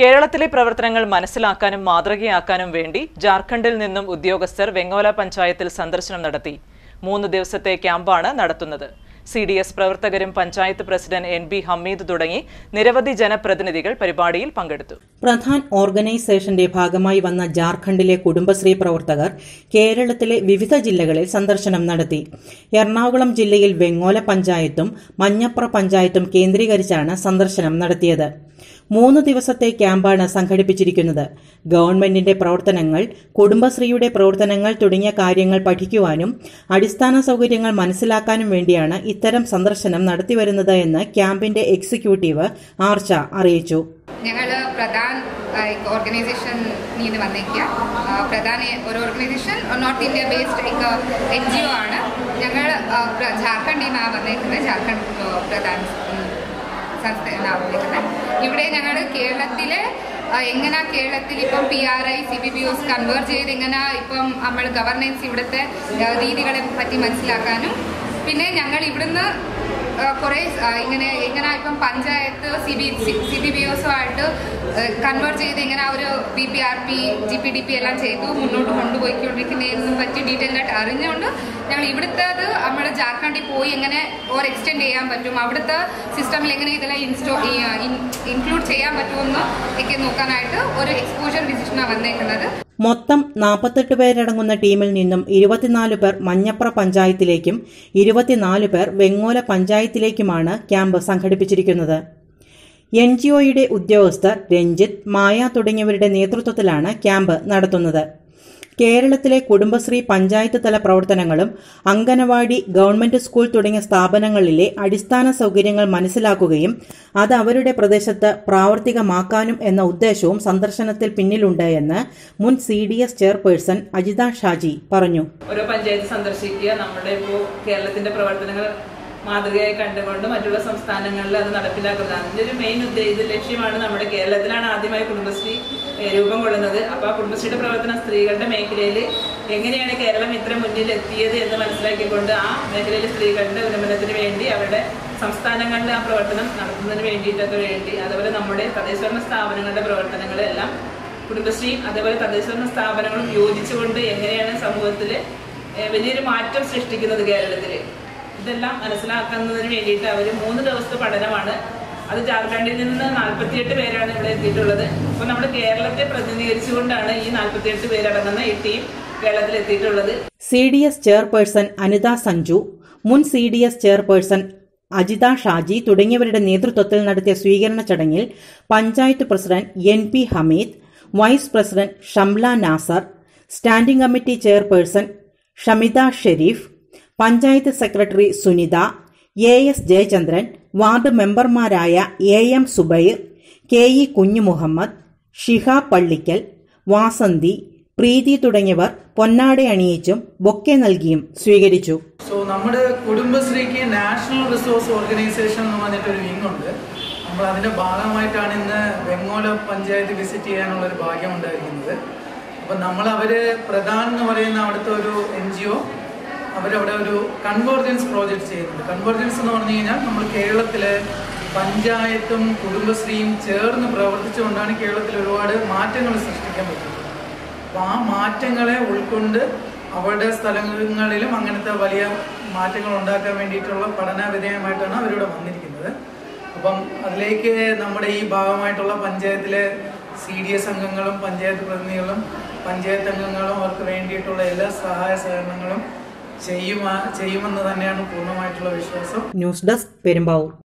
കേരളത്തിലെ പ്രവർത്തനങ്ങൾ മനസ്സിലാക്കാനും മാതൃകയാക്കാനും വേണ്ടി ജാർഖണ്ഡിൽ നിന്നും ഉദ്യോഗസ്ഥർ വെങ്ങോല പഞ്ചായത്തിൽ സന്ദർശനം നടത്തി. മൂന്ന് ദിവസത്തെ ക്യാമ്പാണ് നടത്തുന്നത്. സി ഡി എസ് പ്രവർത്തകരും panchayat president N B Hameed തുടങ്ങി നിരവധി ജനപ്രതിനിധികൾ പരിപാടിയിൽ പങ്കെടുത്തു. പ്രധാൻ ഓർഗനൈസേഷന്റെ ഭാഗമായി വന്ന ജാർഖണ്ഡിലെ കുടുംബശ്രീ പ്രവർത്തകർ കേരളത്തിലെ വിവിധ ജില്ലകളിൽ സന്ദർശനം നടത്തി. എറണാകുളം ജില്ലയിൽ വെങ്ങോല പഞ്ചായത്തും മഞ്ഞപ്ര പഞ്ചായത്തും കേന്ദ്രീകരിച്ചാണ് സന്ദർശനം നടത്തിയത്. മൂന്ന് ദിവസത്തെ ക്യാമ്പാണ് സംഘടിപ്പിച്ചിരിക്കുന്നത്. ഗവൺമെന്റിന്റെ പ്രവർത്തനങ്ങൾ കുടുംബശ്രീയുടെ പ്രവർത്തനങ്ങൾ തുടങ്ങിയ കാര്യങ്ങൾ പഠിക്കുവാനും അടിസ്ഥാന സൗകര്യങ്ങൾ മനസ്സിലാക്കാനും വേണ്ടിയാണ് ഇത്തരം സന്ദർശനം നടത്തിവരുന്നത് എന്ന് ക്യാമ്പിന്റെ എക്സിക്യൂട്ടീവ് ആർച്ച അറിയിച്ചു. ഞങ്ങൾ പ്രധാൻ ഓർഗനൈസേഷൻ വന്നേക്കുക പ്രധാന ഒരു organisation north India based N G O ആണ് ഞങ്ങൾ ജാർഖണ്ഡിൽ നിന്നാണ് വന്നേക്കുന്നത് ജാർഖണ്ഡ് പ്രധാൻ വന്നേക്കുന്നത് ഇവിടെ ഞങ്ങൾ കേരളത്തിലെ എങ്ങനെ കേരളത്തിൽ ഇപ്പം P R I C B B Os convert ചെയ്ത് എങ്ങനെ ഇപ്പം നമ്മൾ ഗവർണൻസ് ഇവിടുത്തെ രീതികളെ പറ്റി മനസ്സിലാക്കാനും പിന്നെ ഞങ്ങൾ ഇവിടുന്ന് കുറേ ഇങ്ങനെ ഇങ്ങനെ ഇപ്പം panchayat C B C B B ഒസുമായിട്ട് convert ചെയ്ത് ഇങ്ങനെ ഒരു P P R P G P D P എല്ലാം ചെയ്തു മുന്നോട്ട് കൊണ്ടുപോയിക്കൊണ്ടിരിക്കുന്നതിനെ പറ്റി ഡീറ്റെയിൽ ആയിട്ട് അറിഞ്ഞുകൊണ്ട് ഞങ്ങൾ ഇവിടുത്തെ അത് നമ്മുടെ ജാർഖണ്ഡിൽ പോയി എങ്ങനെ ഓർ എക്സ്റ്റെൻഡ് ചെയ്യാൻ പറ്റും. അവിടുത്തെ സിസ്റ്റമിൽ എങ്ങനെ ഇതെല്ലാം ഇൻസ്റ്റോ ഇൻക്ലൂഡ് ചെയ്യാൻ പറ്റുമെന്ന് ഒക്കെ നോക്കാനായിട്ട് ഒരു എക്സ്പോഷർ ഡിസിഷനാണ് വന്നേക്കുന്നത്. മൊത്തം നാൽപ്പത്തെട്ട് പേരടങ്ങുന്ന ടീമിൽ നിന്നും ഇരുപത്തിനാല് പേർ മഞ്ഞപ്ര പഞ്ചായത്തിലേക്കും ഇരുപത്തിനാല് പേർ വെങ്ങോല പഞ്ചായത്തിലേക്കുമാണ് ക്യാമ്പ് സംഘടിപ്പിച്ചിരിക്കുന്നത്. എൻ ജി ഒയുടെ ഉദ്യോഗസ്ഥർ രഞ്ജിത്ത് മായ തുടങ്ങിയവരുടെ നേതൃത്വത്തിലാണ് ക്യാമ്പ് നടത്തുന്നത്. കേരളത്തിലെ കുടുംബശ്രീ പഞ്ചായത്ത് തല പ്രവർത്തനങ്ങളും അങ്കനവാടി ഗവൺമെന്റ് സ്കൂൾ തുടങ്ങിയ സ്ഥാപനങ്ങളിലെ അടിസ്ഥാന സൗകര്യങ്ങൾ മനസ്സിലാക്കുകയും അത് അവരുടെ പ്രദേശത്ത് പ്രാവർത്തികമാക്കാനും എന്ന ഉദ്ദേശവും സന്ദർശനത്തിൽ പിന്നിലുണ്ട് എന്ന് മുൻ C D S chairperson Ajitha Shaji പറഞ്ഞു. ഓരോ പഞ്ചായത്ത് സന്ദർശിക്കുക. നമ്മുടെ ഇപ്പോൾ കേരളത്തിന്റെ പ്രവർത്തനങ്ങൾ മാതൃകയായി കണ്ടുകൊണ്ട് മറ്റുള്ള സംസ്ഥാനങ്ങളിൽ അത് നടപ്പിലാക്കുന്നത്. അതിന്റെ ഒരു മെയിൻ ഉദ്ദേശ ലക്ഷ്യമാണ് നമ്മുടെ കേരളത്തിലാണ് ആദ്യമായി കുടുംബശ്രീ രൂപം കൊള്ളുന്നത്. അപ്പോൾ ആ കുടുംബശ്രീയുടെ പ്രവർത്തനം സ്ത്രീകളുടെ മേഖലയിൽ എങ്ങനെയാണ് കേരളം ഇത്ര മുന്നിൽ എത്തിയത് എന്ന് മനസ്സിലാക്കിക്കൊണ്ട് ആ മേഖലയിലെ സ്ത്രീകളുടെ ഉന്നമനത്തിന് വേണ്ടി അവരുടെ സംസ്ഥാനങ്ങളിൽ ആ പ്രവർത്തനം നടത്തുന്നതിന് വേണ്ടിയിട്ടൊക്കെ വേണ്ടി അതുപോലെ നമ്മുടെ തദ്ദേശഭരണ സ്ഥാപനങ്ങളുടെ പ്രവർത്തനങ്ങളെല്ലാം കുടുംബശ്രീ അതേപോലെ തദ്ദേശഭരണ സ്ഥാപനങ്ങളും യോജിച്ചുകൊണ്ട് എങ്ങനെയാണ് സമൂഹത്തിൽ വലിയൊരു മാറ്റം സൃഷ്ടിക്കുന്നത് കേരളത്തിൽ ഇതെല്ലാം മനസ്സിലാക്കുന്നതിന് വേണ്ടിയിട്ട് അവർ മൂന്ന് ദിവസത്തെ പഠനമാണ് അത് ജാർഖണ്ഡിൽ നിന്ന് നാൽപ്പത്തിയെട്ട് പേരാണ് ഇവിടെ എത്തിയിട്ടുള്ളത്. അപ്പോൾ നമ്മുടെ കേരളത്തെ പ്രതിനിധീകരിച്ചുകൊണ്ടാണ് ഈ നാൽപ്പത്തിയെട്ട് പേരടങ്ങുന്ന ഈ ടീം കേരളത്തിൽ എത്തിയിട്ടുള്ളത്. C D S chairperson Anitha Sanju മുൻ C D S chairperson Ajitha Shaji തുടങ്ങിയവരുടെ നേതൃത്വത്തിൽ നടത്തിയ സ്വീകരണ ചടങ്ങിൽ panchayat president N P Hameed vice president Shamla Nasar standing committee chairperson Shamitha Sherif panchayat secretary Sunitha A S Jayachandran ward മെമ്പർമാരായ A M Zubair K E Kunjumuhammad Shiha Pallikkal Vasanthi Preethi തുടങ്ങിയവർ പൊന്നാട അണിയിച്ചും bouquet നൽകിയും സ്വീകരിച്ചു. So നമ്മുടെ കുടുംബശ്രീക്ക് national resource organisation എന്ന് പറഞ്ഞിട്ട് ഒരു wing ഉണ്ട്. നമ്മൾ അതിന്റെ ഭാഗമായിട്ടാണ് ഇന്ന് വെങ്ങോല പഞ്ചായത്ത് വിസിറ്റ് ചെയ്യാനുള്ള ഒരു ഭാഗ്യം ഉണ്ടായിരിക്കുന്നത്. അപ്പം നമ്മൾ അവർ പ്രധാൻ എന്ന് പറയുന്ന അവിടുത്തെ ഒരു എൻ ജി ഒ അവരവിടെ ഒരു കൺവേർജൻസ് പ്രോജക്റ്റ് ചെയ്യുന്നുണ്ട്. കൺവേർജൻസ് എന്ന് പറഞ്ഞു കഴിഞ്ഞാൽ നമ്മൾ കേരളത്തിലെ പഞ്ചായത്തും കുടുംബശ്രീയും ചേർന്ന് പ്രവർത്തിച്ചുകൊണ്ടാണ് കേരളത്തിൽ ഒരുപാട് മാറ്റങ്ങൾ സൃഷ്ടിക്കാൻ പറ്റുന്നത്. അപ്പോൾ ആ മാറ്റങ്ങളെ ഉൾക്കൊണ്ട് അവരുടെ സ്ഥലങ്ങളിലും അങ്ങനത്തെ വലിയ മാറ്റങ്ങൾ ഉണ്ടാക്കാൻ വേണ്ടിയിട്ടുള്ള പഠനവിധേയമായിട്ടാണ് അവരിവിടെ വന്നിരിക്കുന്നത്. അപ്പം അതിലേക്ക് നമ്മുടെ ഈ ഭാഗമായിട്ടുള്ള പഞ്ചായത്തിലെ സി ഡി എസ് അംഗങ്ങളും പഞ്ചായത്ത് പ്രതിനിധികളും പഞ്ചായത്ത് അംഗങ്ങളും അവർക്ക് വേണ്ടിയിട്ടുള്ള എല്ലാ സഹായ സഹകരണങ്ങളും ചെയ്യുമെന്ന് തന്നെയാണ് പൂർണമായിട്ടുള്ള വിശ്വാസം. News desk Perumbavoor.